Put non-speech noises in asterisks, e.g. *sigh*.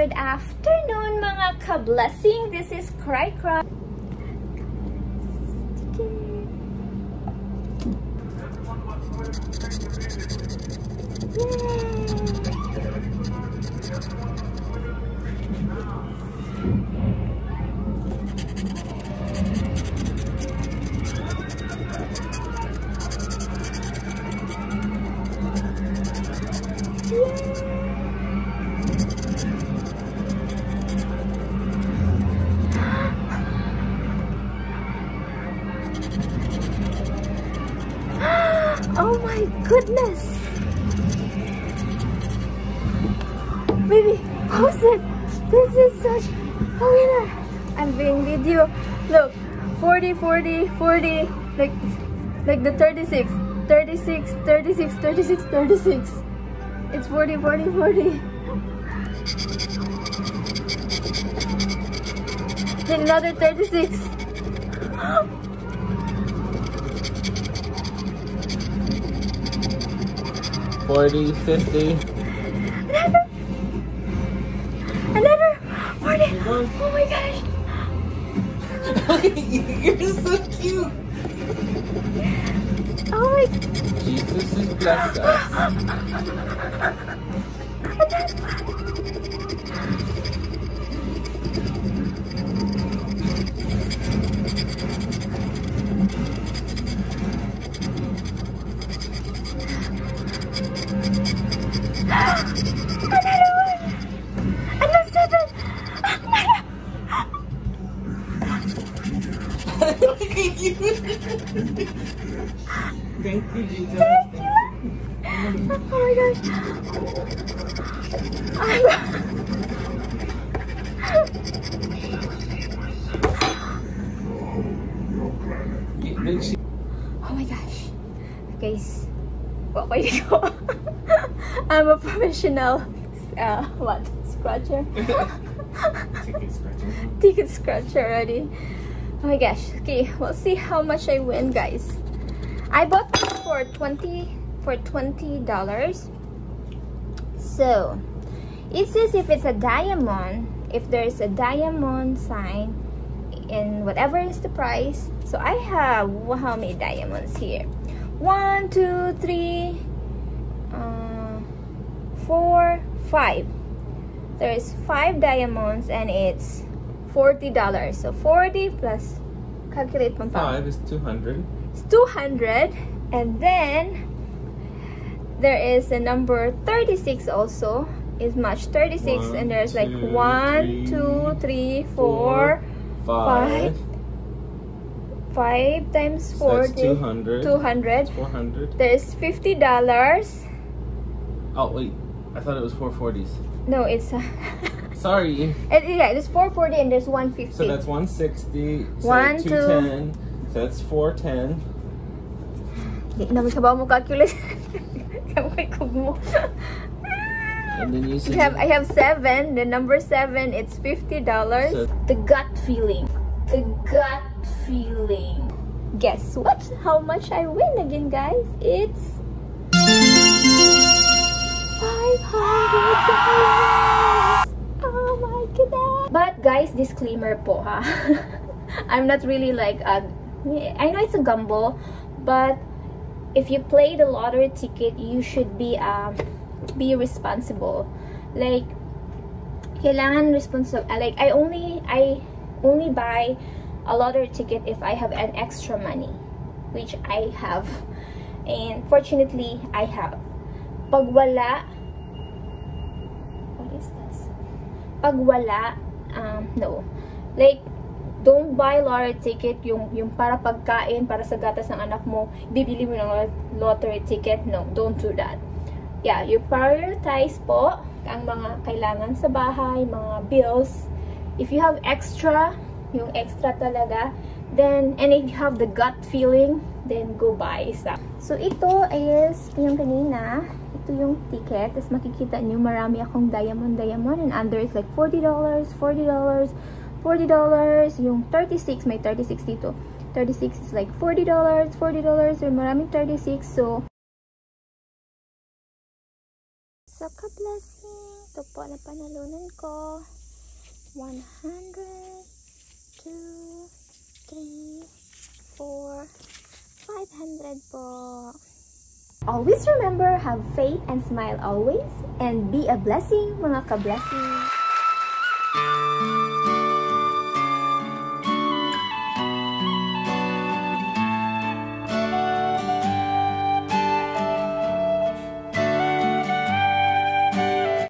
Good afternoon mga ka-blessing. This is Khrykry. Oh my goodness! Baby, pause it! This is such a winner! I'm being video. Look, 40, 40, 40, like, like the 36, 36, 36, 36, 36. It's 40, 40, 40. Another 36. Forty, fifty. Another 40. Oh my gosh. *laughs* You're so cute. Oh my Jesus has blessed us. *gasps* At you. Thank you, Jesus. Oh my gosh! Oh my gosh. Guys, what way to go? I'm a professional, uh, what, scratcher? *laughs* Ticket scratcher Ticket scratcher already. Oh my gosh. Okay, we'll see how much I win, guys. I bought this for 20 for $20. So, it says if it's a diamond, if there's a diamond sign in whatever is the price. So I have how many diamonds here? One, two, three, uh, four, five. There's five diamonds and it's forty dollars. So forty plus calculate pa. Five is 200. It's 200 and then there is a number 36 also is much 36 One, and there's like two, one, three, two, three, four, Five. five 5 times So that's 40 200. 200 400. there's 50 dollars Oh, wait. I thought it was 440s. no it's uh, *laughs* Sorry. it- yeah it's 440 and there's 150 So that's 160. So One, two. 210. So that's 410. Di *sighs* na may kabaw mo calculate Kamay kog mo And then you *laughs* I see. have, I have seven. The number seven, it's fifty dollars. So- the gut feeling. The gut feeling. Guess what? How much I win again, guys? It's Oh my goodness! But guys, disclaimer po ha. *laughs* I'm not really like a. I know it's a gamble, but if you play the lottery ticket, you should be um be responsible. Like kailangan responsible. Like I only I only buy a lottery ticket if I have an extra money, which I have. And fortunately, I have. Pag wala, this? Pag wala, um, no. Like, don't buy lottery ticket yung yung para pagkain para sa gatas ng anak mo bibili mo ng lottery ticket no don't do that yeah you prioritize po ang mga kailangan sa bahay mga bills if you have extra yung extra talaga then and if you have the gut feeling then go buy isa so ito is yung kanina ito yung ticket tapos makikita niyo marami akong diamond diamond and under is like $40 $40 $40. Yung 36, may 36 dito. 36 is like $40, $40, or maraming 36. So, Saka blessing. Ito po na panalunan ko. 100, 2, 3, 4, 500 po. Always remember, have faith and smile always. And be a blessing, mga ka-blessing.